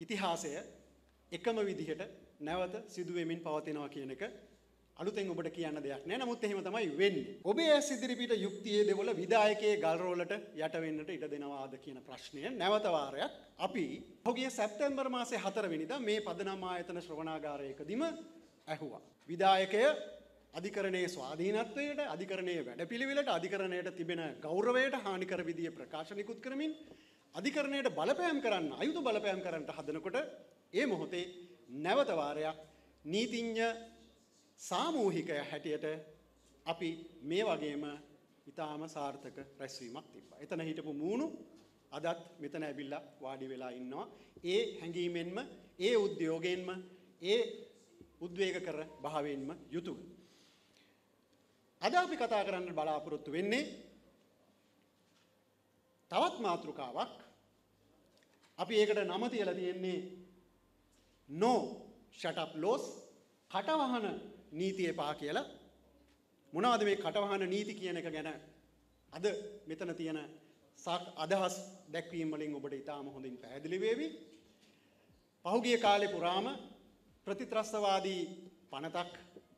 ඉතිහාසය එකම විදිහට නැවත සිදුවෙමින් පවතිනවා කියන එක අලුතෙන් ඔබට කියන්න දෙයක් නෑ නමුත් එහෙම තමයි වෙන්නේ. ඔබේ ඇස් ඉදිරිපිට යුක්තියේ දෙවල විදායකයේ ගල් රෝලට යට වෙන්නට ඉඩ දෙනවාද කියන ප්‍රශ්නය නැවත වාරයක් අපි ඔහුගේ සැප්තැම්බර් මාසේ 4 වෙනිදා මේ පදනම් ආයතන ශ්‍රවණාගාරයකදීම ඇහුවා. විදායකය අධිකරණයේ ස්වාධීනත්වයට අධිකරණයේ වැඩපිළිවෙලට අධිකරණයට තිබෙන ගෞරවයට හානිකර විදිය ප්‍රකාශ නිකුත් කරමින් අධිකරණයට බලපෑම් කරන්න අයුතු බලපෑම් කරන්නට හදනකොට ඒ මොහොතේ නැවත වාරයක් නීතිඥ සාමූහිකය හැටියට අපි මේ වගේම ඉතාම සාර්ථක රැස්වීමක් තිබ්බා. එතන හිටපු මූණු අදත් මෙතන ඇවිල්ලා වාඩි වෙලා ඉන්නවා. ඒ හැඟීමෙන්ම ඒ උද්‍යෝගයෙන්ම ඒ උද්වේග කර භාවයෙන්ම යුතුව. අද අපි කතා කරන්න බලාපොරොත්තු වෙන්නේ තවත් මාතෘකාවක් අපි ඒකට නම තියලා තියෙන්නේ no shut up laws කටවහන නීතිය එපා කියලා මොනවද මේ කටවහන නීති කියන එක ගැන අද මෙතන තියෙන අදහස් දැක්වීම වලින් ඔබට ඉතාම හොඳින් පැහැදිලි වේවි. පහුගිය කාලේ පුරාම ප්‍රතිත්‍රස්තවාදී පනතක්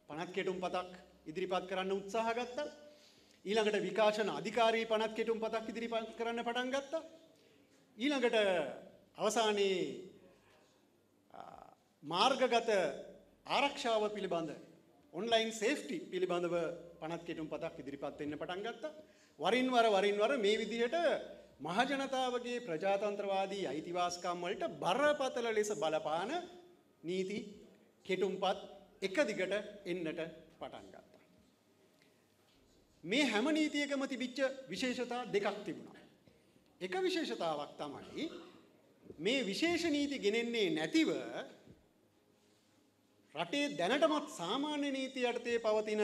පනත් කෙටුම් පතක් ඉදිරිපත් කරන්න උත්සාහ ගත්තා. ඊළඟට විකාශන අධිකාරී පනත් කෙටුම් පතක් ඉදිරිපත් කරන්න පටන් ගත්තා. ඊළඟට අවසානයේ මාර්ගගත ආරක්ෂාව පිළිබඳ ඔන්ලයින් සේෆ්ටි පිළිබඳව පනත් කෙටුම් පතක් ඉදිරිපත් වෙන්න පටන් ගත්තා. වරින් වර වරින් වර මේ විදිහට මහජනතාවගේ ප්‍රජාතන්ත්‍රවාදී අයිතිවාසිකම් වලට බරපතල ලෙස බලපාන නීති කෙටුම්පත් එක දිගට එන්නට පටන් ගත්තා. මේ හැම නීතියකම තිබිච්ච විශේෂතා දෙකක් තිබුණා. එක විශේෂතාවක් තමයි මේ විශේෂ නීති ගෙනෙන්නේ නැතිව රටේ දැනටමත් සාමාන්‍ය නීති යටතේ පවතින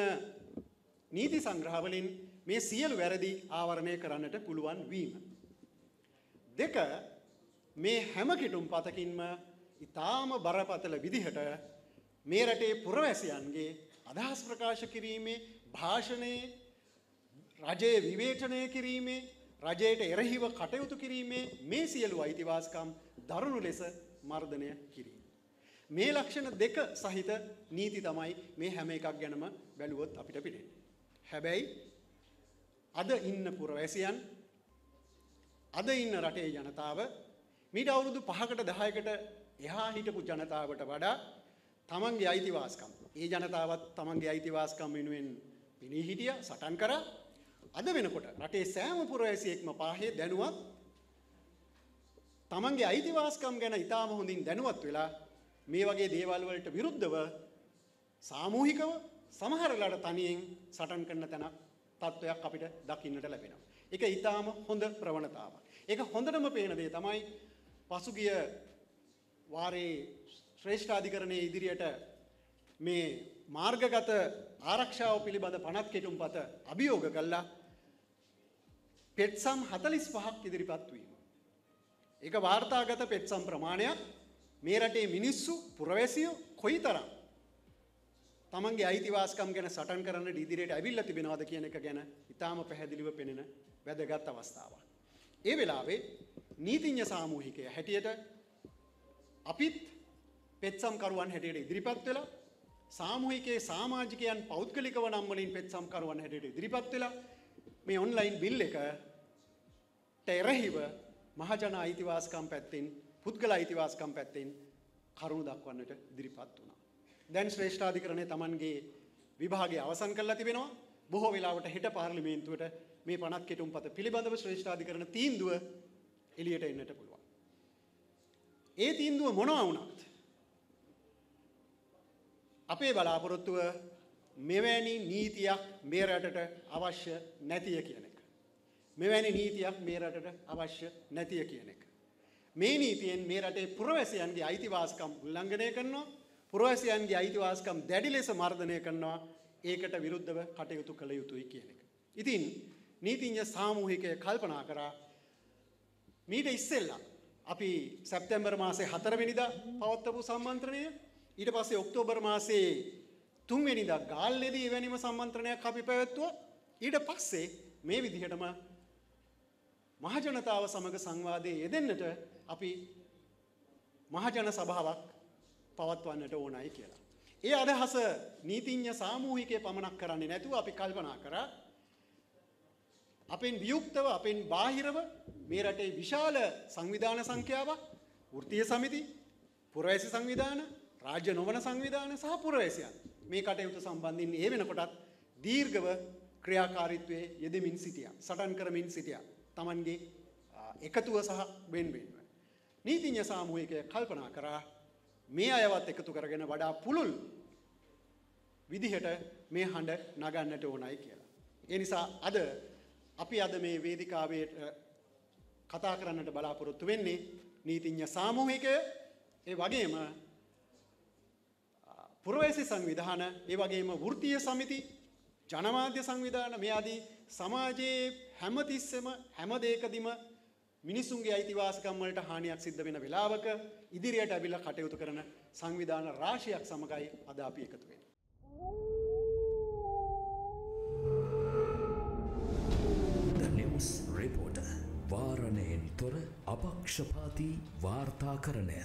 නීති සංග්‍රහවලින් මේ සියලු වැරදි ආවරණය කරන්නට පුළුවන් වීම. දෙක මේ හැම කිටුම් පතකින්ම ඉතාම බරපතල විදිහට මේ රටේ පුරවැසියන්ගේ අදහස් ප්‍රකාශ කිරීමේ භාෂණයේ රජයේ විවේචනය කිරීමේ රජයට එරහිව කටයුතු කිරීමේ මේ සියලු අයිතිවාසිකම් දරුණු ලෙස මර්ධනය කිරීම. මේ ලක්ෂණ දෙක සහිත නීති තමයි මේ හැම එකක් ගැනම බැලුවොත් අපිට පිටෙන්නේ. හැබැයි අද ඉන්න පුරවැසියන් අද ඉන්න රටේ ජනතාව මීට අවුරුදු 5කට 10කට එහා හිටපු ජනතාවට වඩා තමන්ගේ අයිතිවාසිකම් ඒ ජනතාවත් තමන්ගේ අයිතිවාසිකම් වෙනුවෙන් පිණී හිටියා සටන් කරා අද වෙනකොට රටේ සෑම පුරවැසියෙක්ම පාහේ දැනුවත් තමන්ගේ අයිතිවාසිකම් ගැන ඉතාම හොඳින් දැනුවත් වෙලා මේ වගේ දේවල් වලට විරුද්ධව සාමූහිකව සමහරලාට තනියෙන් සටන් කරන තැන තත්ත්වයක් අපිට දකින්නට ලැබෙනවා. ඒක ඊටාම හොඳ ප්‍රවණතාවක්. ඒක හොඳටම පේන දේ තමයි පසුගිය වාරේ ශ්‍රේෂ්ඨාධිකරණයේ ඉදිරියට මේ මාර්ගගත ආරක්ෂාව පිළිබඳ පනත් කෙටුම්පත අභියෝග කළා පෙට්සම් 45ක් ඉදිරිපත් වීම. ඒක වාර්තාගත පෙට්සම් ප්‍රමාණයක් මේ රටේ මිනිස්සු පුරවැසියෝ කොයිතරම් තමන්ගේ අයිතිවාසිකම් ගැන සටන් කරන්න ඉදිරියට ඇවිල්ලා තිබෙනවද කියන එක ගැන ඉතාම පැහැදිලිව පෙනෙන වැදගත් අවස්ථාවක්. ඒ වෙලාවේ නීතිඥ සාමූහිකය හැටියට අපිත් පෙත්සම්කරුවන් හැටියට ඉදිරිපත් වෙලා සාමූහිකයේ සමාජිකයන් පෞද්ගලිකව නම් වලින් පෙත්සම්කරුවන් හැටියට ඉදිරිපත් වෙලා මේ ඔන්ලයින් බිල් එකට එරෙහිව මහජන අයිතිවාසිකම් පැත්තෙන් පුද්ගල අයිතිවාසිකම් පැත්තෙන් කරුණු දක්වන්නට ඉදිරිපත් වුණා. දැන් ශ්‍රේෂ්ඨාධිකරණය Tamanගේ විභාගය අවසන් කරලා තිබෙනවා. බොහෝ වෙලාවට හෙට පාර්ලිමේන්තුවට මේ පනත් කෙටුම්පත පිළිබඳව ශ්‍රේෂ්ඨාධිකරණ තීන්දුව එළියට එන්නට පුළුවන්. ඒ තීන්දුව මොනවා වුණත් අපේ බලාපොරොත්තුව මෙවැනි නීතියක් මේ රටට අවශ්‍ය නැතිය කියන එක. මෙවැනි නීතියක් මේ රටට අවශ්‍ය නැතිය කියන එක. මේ නීතියෙන් මේ රටේ පුරවැසියන්ගේ අයිතිවාසිකම් උල්ලංඝනය කරනවා පුරවැසියන්ගේ අයිතිවාසිකම් දැඩි ලෙස මර්ධනය කරනවා ඒකට විරුද්ධව කටයුතු කළ යුතුයි කියන එක. ඉතින් නීතිඥ සාමූහිකය කල්පනා කරා මීට ඉස්සෙල්ලා අපි සැප්තැම්බර් මාසේ හතරවෙනිදා පවත්වපු සම්මන්ත්‍රණය ඊට පස්සේ ඔක්තෝබර් මාසේ තුන්වෙනිදා ගාල්ලේදී එවැනිම සම්මන්ත්‍රණයක් අපි පැවැත්තුවා ඊට පස්සේ මේ විදිහටම මහජනතාව සමග සංවාදයේ යෙදෙන්නට අපි මහජන සභාවක් පවත්වන්නට ඕනයි කියලා. ඒ අදහස නීතිඥ සාමූහිකය පමණක් කරන්නේ නැතුව අපි කල්පනා කරා අපෙන් වියුක්තව අපෙන් බාහිරව මේ රටේ විශාල සංවිධාන සංඛ්‍යාවක් වෘත්තීය සමිති පුරවැසි සංවිධාන රාජ්‍ය නොවන සංවිධාන සහ පුරවැසියන් මේ කටයුතු සම්බන්ධින් ඒ වෙනකොටත් දීර්ඝව ක්‍රියාකාරීත්වයේ යෙදමින් සිටියා සටන් කරමින් සිටියා Tamanගේ එකතුව සහ වෙන්වෙන්ව නීතිඥ සාමූහිකය කල්පනා කරා මේ අයවත් එකතු කරගෙන වඩා පුළුල් විදිහට මේ හඬ නගන්නට ඕනයි කියලා. ඒ නිසා අද අපි අද මේ වේදිකාවේ කතා කරන්නට බලාපොරොත්තු වෙන්නේ නීතිඥ සාමූහිකය ඒ වගේම පුරවැසි සංවිධාන ඒ වගේම වෘත්තීය සමිති ජනමාධ්‍ය සංවිධාන මේ ආදී සමාජයේ හැමතිස්සෙම හැම දෙයකදීම මිනිසුන්ගේ අයිතිවාසිකම් වලට හානියක් සිද්ධ වෙන වෙලාවක ඉදිරියට ඇවිල්ලා කටයුතු කරන සංවිධාන රාශියක් සමගයි අද අපි එකතු වෙන්නේ. The News Reporter වාරණයෙන් තොර අපක්ෂපාති වාර්තාකරණය